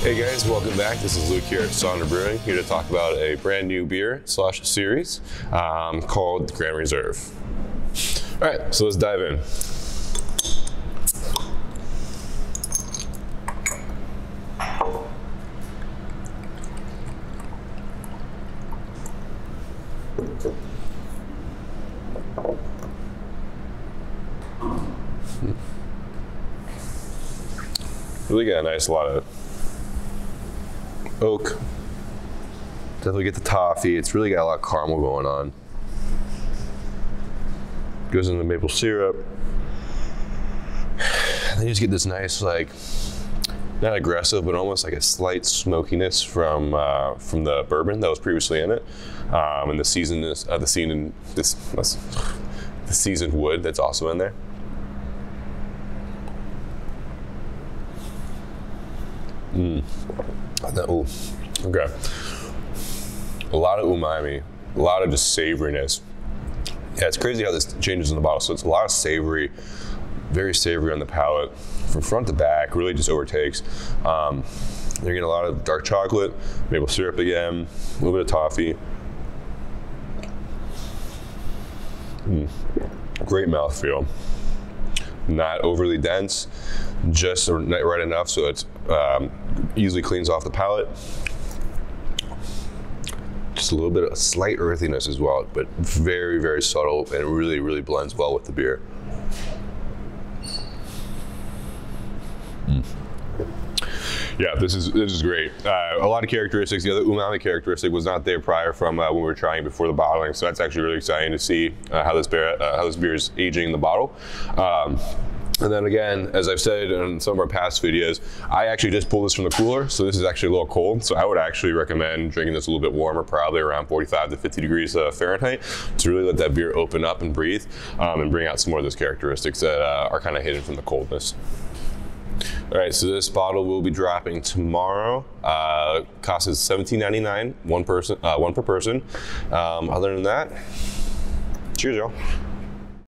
Hey guys, welcome back. This is Luke here at Sonder Brewing, here to talk about a brand new beer slash series um, called Grand Reserve. All right, so let's dive in. Really got a nice lot of oak. Definitely get the toffee. It's really got a lot of caramel going on. Goes into the maple syrup. Then you just get this nice, like, not aggressive, but almost like a slight smokiness from uh, from the bourbon that was previously in it, um, and the seasoned uh, the seasoned this the seasoned wood that's also in there. Mm. Ooh, okay. A lot of umami, a lot of just savoriness. Yeah, it's crazy how this changes in the bottle. So it's a lot of savory, very savory on the palate, from front to back. Really just overtakes. Um, you're getting a lot of dark chocolate, maple syrup again, a little bit of toffee. Mm. Great mouthfeel. Not overly dense, just right enough so it's um, easily cleans off the palate. Just a little bit of slight earthiness as well, but very, very subtle and really, really blends well with the beer. Mm. Yeah, this is this is great. Uh, a lot of characteristics. The other umami characteristic was not there prior from uh, when we were trying before the bottling, so that's actually really exciting to see uh, how this beer uh, how this beer is aging in the bottle. Um, and then again, as I've said in some of our past videos, I actually just pulled this from the cooler, so this is actually a little cold. So I would actually recommend drinking this a little bit warmer, probably around 45 to 50 degrees uh, Fahrenheit, to really let that beer open up and breathe um, and bring out some more of those characteristics that uh, are kind of hidden from the coldness. All right, so this bottle will be dropping tomorrow. Uh, cost is $17.99, one person, uh, one per person. Um, other than that, cheers, y'all.